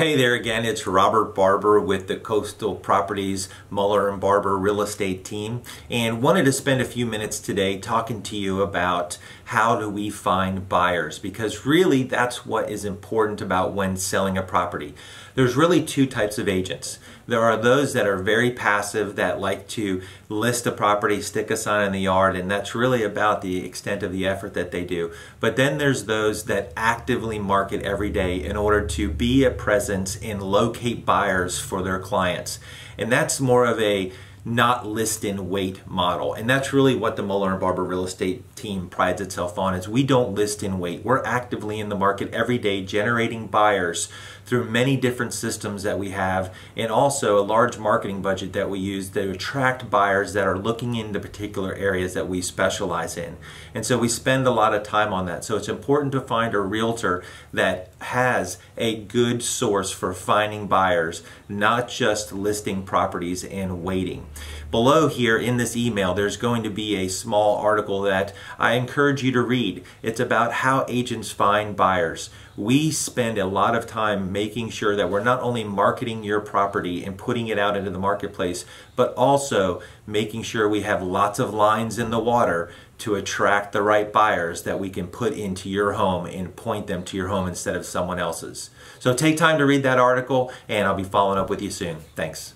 hey there again, it's Robert Barber with the Coastal Properties Moeller and Barber Real Estate Team and wanted to spend a few minutes today talking to you about how do we find buyers because really that's what is important about when selling a property. There's really two types of agents. There are those that are very passive that like to list a property, stick a sign in the yard, and that's really about the extent of the effort that they do. But then there's those that actively market every day in order to be a presence and locate buyers for their clients. And that's more of a not list and wait model. And that's really what the Moeller and Barber real estate team prides itself on is we don't list and wait. We're actively in the market every day generating buyers through many different systems that we have and also a large marketing budget that we use to attract buyers that are looking into particular areas that we specialize in. And so we spend a lot of time on that. So it's important to find a realtor that has a good source for finding buyers, not just listing properties and waiting. Below here in this email, there's going to be a small article that I encourage you to read. It's about how agents find buyers. We spend a lot of time making sure that we're not only marketing your property and putting it out into the marketplace, but also making sure we have lots of lines in the water to attract the right buyers that we can put into your home and point them to your home instead of someone else's. So take time to read that article and I'll be following up with you soon. Thanks.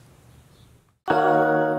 Oh.